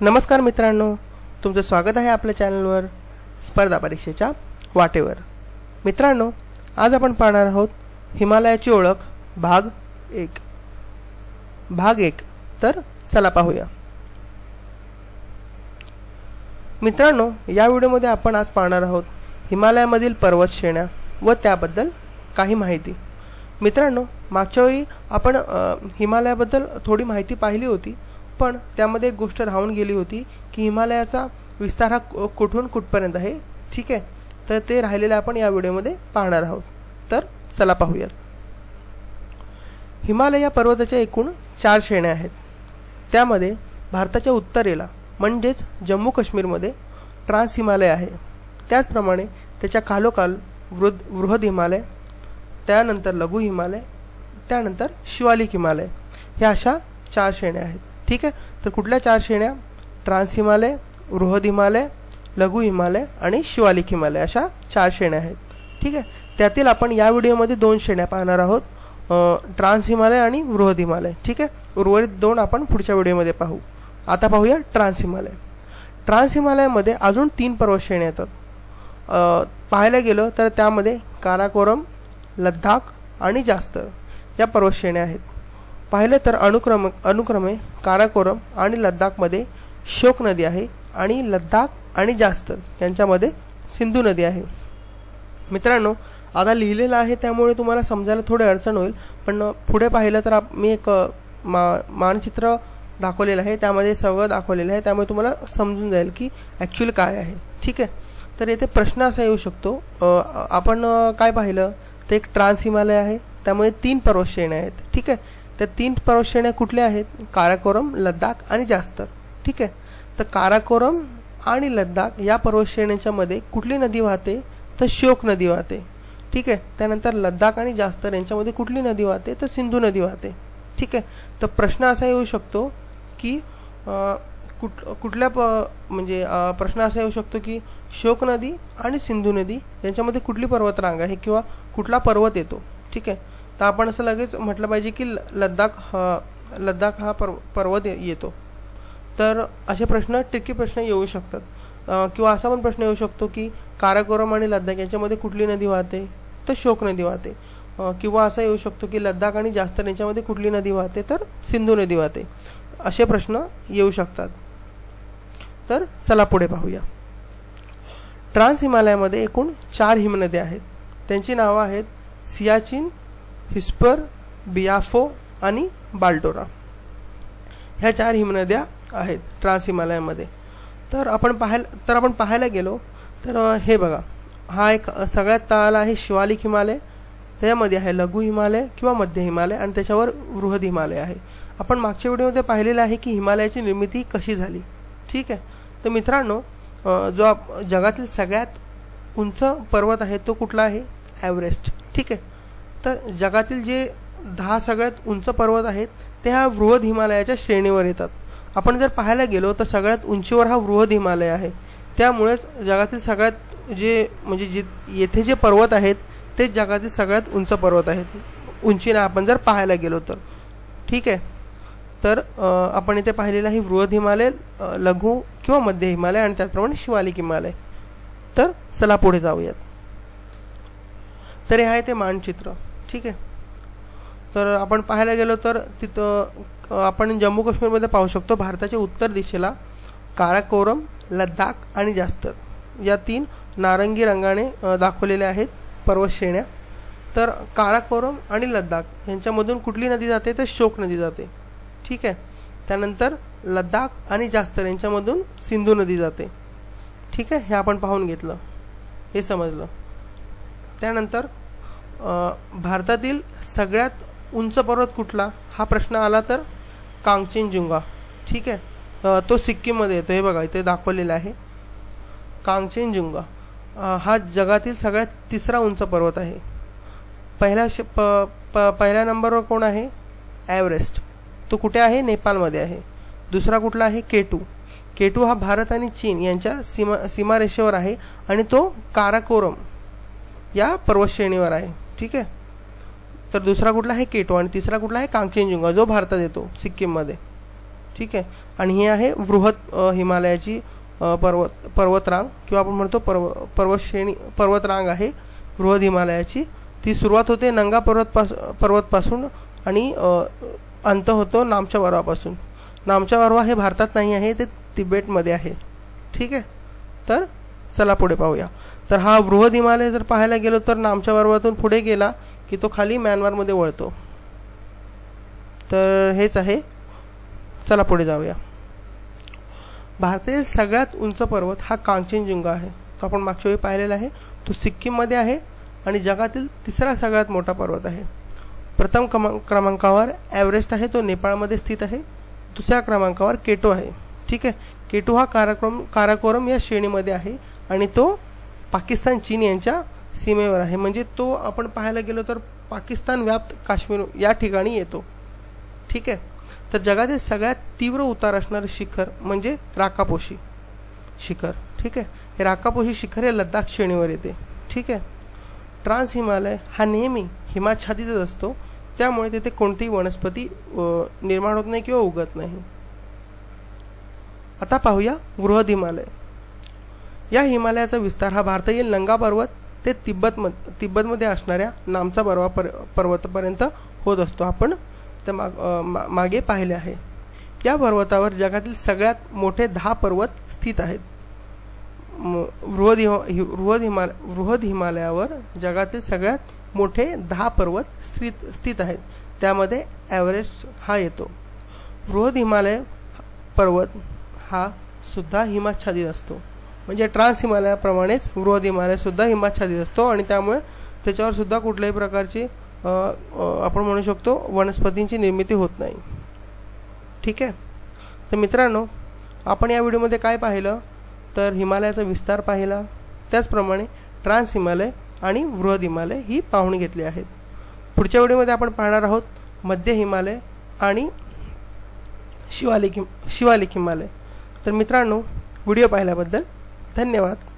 नमस्कार मित्रांनो तुमचं स्वागत आहे आपल्या चॅनलवर स्पर्धा परीक्षेच्या वाटेवर. मित्रांनो आज आपण पाहणार आहोत हिमालयाची ओळख भाग एक. भाग एक तर चला पाहूया. मित्रांनो या व्हिडिओमध्ये आपण आज पाहणार आहोत हिमालयामधील पर्वत श्रेण्या व त्याबद्दल काही माहिती. मित्रांनो मागच्या वेळी आपण हिमालयाबद्दल थोडी माहिती पाहिली होती. पण त्यामध्ये एक गोष्ट राहून गेली होती की हिमालयाचा विस्तार हा कुठून कुठपर्यंत आहे? ठीक आहे? तर ते राहिलेले आपण या व्हिडिओमध्ये पाहणार आहोत. तर चला पाहूयात. हिमालय या पर्वताच्या एकूण चार श्रेण्या आहेत. त्यामध्ये भारताच्या उत्तरेला म्हणजेच जम्मू काश्मीरमध्ये ट्रान्स हिमालय आहे. त्याचप्रमाणे त्याच्या खालोखाल वृद वृहद हिमालय त्यानंतर लघु हिमालय त्यानंतर शिवालिक हिमालय. ह्या अशा चार श्रेण्या आहेत. ठीक आहे? तर कुठल्या चार श्रेण्या? ट्रान्स हिमालय वृहद हिमालय लघु हिमालय आणि शिवालिक हिमालय अशा चार श्रेण्या आहेत. ठीक आहे? त्यातील आपण या व्हिडिओमध्ये दोन श्रेण्या पाहणार आहोत. ट्रान्स हिमालय आणि वृहद हिमालय. ठीक आहे? उर्वरित दोन आपण पुढच्या व्हिडिओमध्ये पाहू. आता पाहूया ट्रान्स हिमालय. ट्रान्स हिमालयामध्ये अजून तीन पर्वत श्रेणी येतात. पाहायला गेलं तर त्यामध्ये काराकोरम लद्दाख आणि जास्तर या पर्वतश्रेण्या आहेत. पाहिलं तर अनुक्रम अनुक्रमे काराकोरम आणि लद्दाखमध्ये शोक नदी आहे आणि लद्दाख आणि जास्त यांच्यामध्ये सिंधू नदी आहे. मित्रांनो आता लिहिलेलं आहे त्यामुळे तुम्हाला समजायला थोडी अडचण होईल पण पुढे पाहिलं तर मी एक मा मानचित्र दाखवलेलं आहे त्यामध्ये सगळं दाखवलेलं आहे त्यामुळे तुम्हाला समजून जाईल की ॲक्च्युअली काय आहे. ठीक आहे? तर येथे प्रश्न असा येऊ शकतो आपण काय पाहिलं? ते एक ट्रान्स हिमालय आहे त्यामुळे तीन पर्वत श्रेणी आहेत. ठीक आहे? त्या तीन पर्वतश्रेण्या कुठल्या आहेत? काराकोरम लद्दाख आणि जास्तर. ठीक आहे? तर काराकोरम आणि लद्दाख या पर्वत मध्ये कुठली नदी वाहते? तर शोक नदी वाहते. ठीक आहे? त्यानंतर लद्दाख आणि जास्तर यांच्यामध्ये कुठली नदी वाहते? तर सिंधू नदी वाहते. ठीक आहे? तर प्रश्न असा येऊ शकतो की कुठ कुठल्या प म्हणजे प्रश्न असा येऊ शकतो की शोक नदी आणि सिंधू नदी यांच्यामध्ये कुठली पर्वतरांग आहे किंवा कुठला पर्वत येतो? ठीक आहे? तर आपण असं लगेच म्हटलं पाहिजे की लद्दाख हा लद्दाख हा पर्व पर्वत येतो. तर असे प्रश्न ट्रिकी प्रश्न येऊ शकतात. किंवा असा पण प्रश्न येऊ शकतो की काराकोरम आणि लद्दाख यांच्यामध्ये कुठली नदी वाहते? तर शोक नदी वाहते. किंवा असा येऊ शकतो की लद्दाख आणि जास्त यांच्यामध्ये कुठली नदी वाहते? तर सिंधू नदी वाहते. असे प्रश्न येऊ शकतात. तर चला पुढे पाहूया. ट्रान्स हिमालयामध्ये एकूण चार हिमनद्या आहेत. त्यांची नावं आहेत सियाचिन हिस्पर बियाफो आणि बाल्टोरा. ह्या चार हिमनद्या आहेत ट्रान्स हिमालयामध्ये. तर आपण पाहायला तर आपण पाहायला गेलो तर हे बघा. हा एक सगळ्यात तळाला आहे शिवालिक हिमालय त्यामध्ये आहे लघु हिमालय किंवा मध्य हिमालय आणि त्याच्यावर वृहद हिमालय आहे. आपण मागच्या व्हिडिओमध्ये पाहिलेलं आहे की हिमालयाची निर्मिती कशी झाली. ठीक आहे? तर मित्रांनो जो जगातील सगळ्यात उंच पर्वत आहे तो कुठला आहे? ॲव्हरेस्ट ठीक आहे? तर जगातील जे दहा सगळ्यात उंच पर्वत आहेत ते ह्या बृहद हिमालयाच्या श्रेणीवर येतात. आपण जर पाहायला गेलो तर सगळ्यात उंचीवर हा बृहद हिमालय आहे. त्यामुळेच जगातील सगळ्यात जे म्हणजे जे येथे जे पर्वत आहेत ते जगातील सगळ्यात उंच पर्वत आहेत. उंचीने आपण जर पाहायला गेलो तर. ठीक आहे? तर आपण इथे पाहिलेलं आहे बृहद हिमालय लघु किंवा मध्य हिमालय आणि त्याचप्रमाणे शिवालिक हिमालय. तर चला पुढे जाऊयात. तर हे आहे ते मानचित्र. ठीक आहे. तर आपण पाहायला गेलो तर तिथं आपण जम्मू काश्मीरमध्ये पाहू शकतो भारताच्या उत्तर दिशेला काराकोरम लद्दाख आणि जास्तर. या तीन नारंगी रंगाने दाखवलेल्या आहेत पर्वत श्रेण्या. तर काराकोरम आणि लद्दाख यांच्यामधून कुठली नदी जाते? तर शोक नदी जाते. ठीक आहे. त्यानंतर लद्दाख आणि जास्तर यांच्यामधून सिंधू नदी जाते. ठीक आहे. हे आपण पाहून घेतलं. हे समजलं. त्यानंतर भारतातील सगळ्यात उंच पर्वत कुठला? हा प्रश्न आला तर कांगचेनजुंगा ठीक आहे? तो सिक्कीममध्ये येतो. हे बघा इथे दाखवलेला आहे. कांगचेनजुंगा हा जगातील सगळ्यात तिसरा उंच पर्वत आहे. पहिल्या प, प पहिल्या नंबरवर कोण आहे? ॲव्हरेस्ट तो कुठे आहे? नेपाळमध्ये आहे. दुसरा कुठला आहे? केटू. केटू हा भारत आणि चीन यांच्या सीमा सीमारेषेवर आहे आणि तो काराकोरम या पर्वतश्रेणीवर आहे. ठीक आहे? तर दुसरा कुठला आहे? केटो. आणि तिसरा कुठला आहे? कांगचेनजुंगा जो भारतात येतो सिक्कीममध्ये. ठीक आहे? आणि हे आहे बृहत हिमालयाची पर्वत पर्वतरांग किंवा आपण म्हणतो पर्व पर्वतश्रेणी पर्वतरांग आहे बृहद हिमालयाची. ती सुरुवात होते नंगा पर्वत पर्वतपासून आणि अंत होतो नामच्या वारवापासून नामच्या वारवा हे भारतात नाही आहे ते तिबेटमध्ये आहे. ठीक आहे? तर चला पुढे पाहूया. तर हा बृहद हिमालय जर पाहायला गेलो तर नामच्या वारवातून पुढे गेला की तो खाली म्यानमारमध्ये वळतो. तर हेच आहे. चला पुढे जाऊया. भारतातील सगळ्यात उंच पर्वत हा कांचनजुंगा आहे. तो आपण मागच्या वेळी पाहिलेला आहे. तो सिक्कीममध्ये आहे आणि जगातील तिसरा सगळ्यात मोठा पर्वत आहे. प्रथम क्रमांकावर एव्हरेस्ट आहे. तो नेपाळमध्ये स्थित आहे. दुसऱ्या क्रमांकावर केटो आहे. ठीक आहे? केटो हा काराक्रम काराकोरम या श्रेणीमध्ये आहे. आणि तो पाकिस्तान चीन यांच्या सीमेवर आहे. म्हणजे तो आपण पाहायला गेलो तर पाकिस्तान व्याप्त काश्मीर या ठिकाणी येतो. ठीक आहे? तर जगातील सगळ्यात तीव्र उतार असणारं शिखर म्हणजे राकापोशी शिखर. ठीक आहे? हे राकापोशी शिखर हे लद्दाख श्रेणीवर येते. ठीक आहे? ट्रान्स हिमालय हा नेहमी हिमाच्छादितच असतो. त्यामुळे तिथे कोणतीही वनस्पती निर्माण होत नाही किंवा उगत नाही. आता पाहूया बृहद हिमालय. या हिमालयाचा विस्तार हा भारतातील नंगा पर्वत ते तिब्बत तिब्बतमध्ये असणाऱ्या नामचा पर्वा पर्वतापर्यंत होत असतो. आपण ते माग मागे पाहिले आहे. या पर्वतावर जगातील सगळ्यात मोठे दहा पर्वत स्थित आहेत. बृहद बृहद हिमाल बृहद हिमालयावर जगातील सगळ्यात मोठे दहा पर्वत स्थित स्थित आहेत. त्यामध्ये एव्हरेस्ट हा येतो. बृहद हिमालय पर्वत हा सुद्धा हिमाच्छादित असतो. म्हणजे ट्रान्स हिमालयाप्रमाणेच बृहद हिमालय सुद्धा हिमाच्छादित असतो आणि त्यामुळे त्याच्यावर सुद्धा कुठल्याही प्रकारची आपण म्हणू शकतो वनस्पतींची निर्मिती होत नाही. ठीक आहे? तर मित्रांनो आपण या व्हिडिओमध्ये काय पाहिलं? तर हिमालयाचा विस्तार पाहिला. त्याचप्रमाणे ट्रान्स हिमालय आणि वृहद हिमालय ही पाहुणी घेतली आहेत. पुढच्या व्हिडिओमध्ये आपण पाहणार आहोत मध्य हिमालय आणि शिवालिक शिवालिक हिमालय. तर मित्रांनो व्हिडिओ पाहिल्याबद्दल धन्यवाद.